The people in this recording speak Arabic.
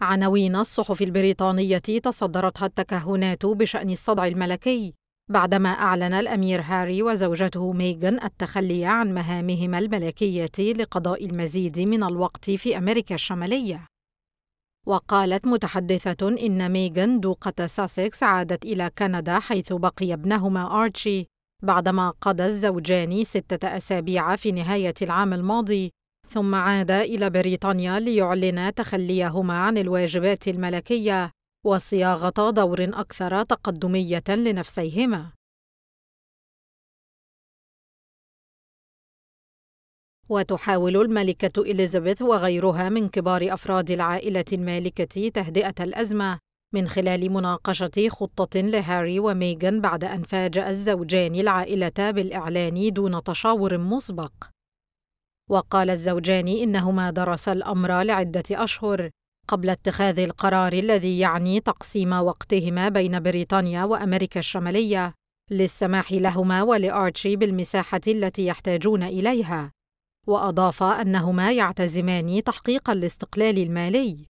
عناوين الصحف البريطانية تصدرتها التكهنات بشأن الصدع الملكي بعدما أعلن الأمير هاري وزوجته ميغان التخلي عن مهامهما الملكية لقضاء المزيد من الوقت في أمريكا الشمالية. وقالت متحدثة إن ميغان دوقة ساسكس عادت إلى كندا حيث بقي ابنهما آرتشي بعدما قضى الزوجان ستة أسابيع في نهاية العام الماضي ثم عادا إلى بريطانيا ليعلنا تخليهما عن الواجبات الملكية وصياغة دور أكثر تقدمية لنفسيهما. وتحاول الملكة إليزابيث وغيرها من كبار أفراد العائلة المالكة تهدئة الأزمة من خلال مناقشة خطة لهاري وميغان بعد أن فاجأ الزوجان العائلة بالإعلان دون تشاور مسبق. وقال الزوجان إنهما درسا الأمر لعدة أشهر قبل اتخاذ القرار الذي يعني تقسيم وقتهما بين بريطانيا وأمريكا الشمالية للسماح لهما ولآرتشي بالمساحة التي يحتاجون إليها. وأضاف أنهما يعتزمان تحقيق الاستقلال المالي